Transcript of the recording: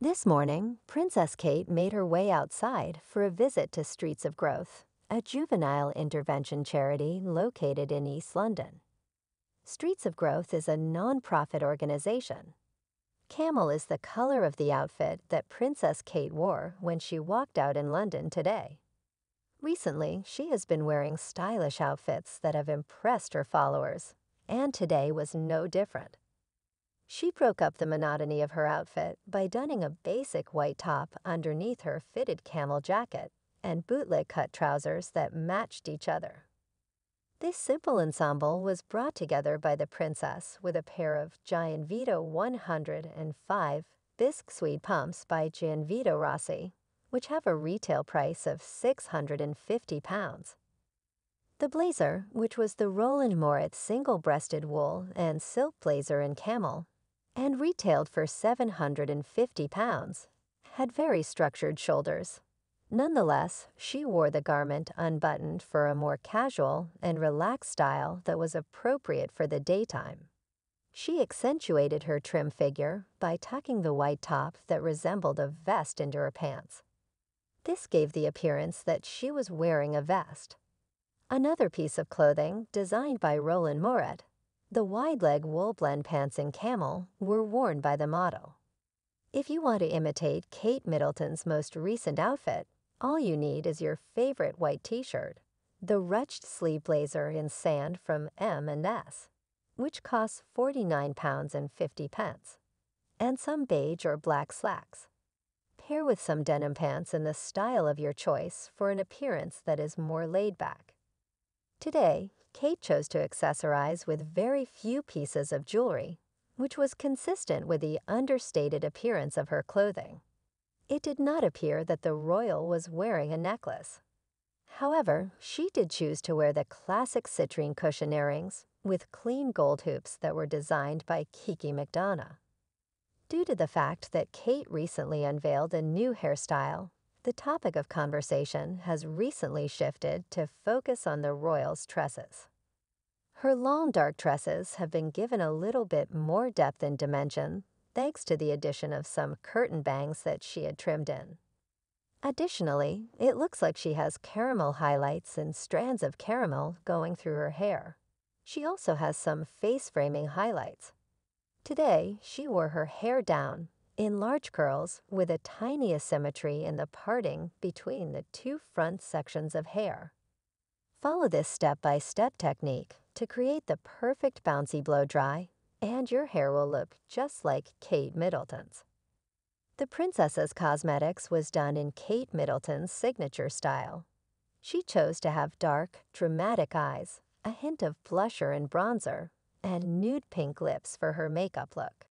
This morning, Princess Kate made her way outside for a visit to Streets of Growth, a juvenile intervention charity located in East London. Streets of Growth is a non-profit organization. Camel is the color of the outfit that Princess Kate wore when she walked out in London today. Recently, she has been wearing stylish outfits that have impressed her followers, and today was no different. She broke up the monotony of her outfit by donning a basic white top underneath her fitted camel jacket and bootleg cut trousers that matched each other. This simple ensemble was brought together by the princess with a pair of Gianvito 105 bisque suede pumps by Gianvito Rossi, which have a retail price of 650 pounds. The blazer, which was the Roland Mouret single-breasted wool and silk blazer in camel, and retailed for 750 pounds, had very structured shoulders. Nonetheless, she wore the garment unbuttoned for a more casual and relaxed style that was appropriate for the daytime. She accentuated her trim figure by tucking the white top that resembled a vest into her pants. This gave the appearance that she was wearing a vest. Another piece of clothing, designed by Roland Mouret, the wide-leg wool blend pants in camel were worn by the model. If you want to imitate Kate Middleton's most recent outfit, all you need is your favorite white t-shirt, the ruched sleeve blazer in sand from M&S, which costs 49 pounds and 50 pence, and some beige or black slacks. Pair with some denim pants in the style of your choice for an appearance that is more laid back. Today, Kate chose to accessorize with very few pieces of jewelry, which was consistent with the understated appearance of her clothing. It did not appear that the royal was wearing a necklace. However, she did choose to wear the classic citrine cushion earrings with clean gold hoops that were designed by Kiki McDonough. Due to the fact that Kate recently unveiled a new hairstyle the topic of conversation has recently shifted to focus on the royal's tresses. Her long dark tresses have been given a little bit more depth and dimension thanks to the addition of some curtain bangs that she had trimmed in. Additionally, it looks like she has caramel highlights and strands of caramel going through her hair. She also has some face framing highlights. Today, she wore her hair down in large curls with a tiny asymmetry in the parting between the two front sections of hair. Follow this step-by-step -step technique to create the perfect bouncy blow dry, and your hair will look just like Kate Middleton's. The princess's cosmetics was done in Kate Middleton's signature style. She chose to have dark, dramatic eyes, a hint of blusher and bronzer, and nude pink lips for her makeup look.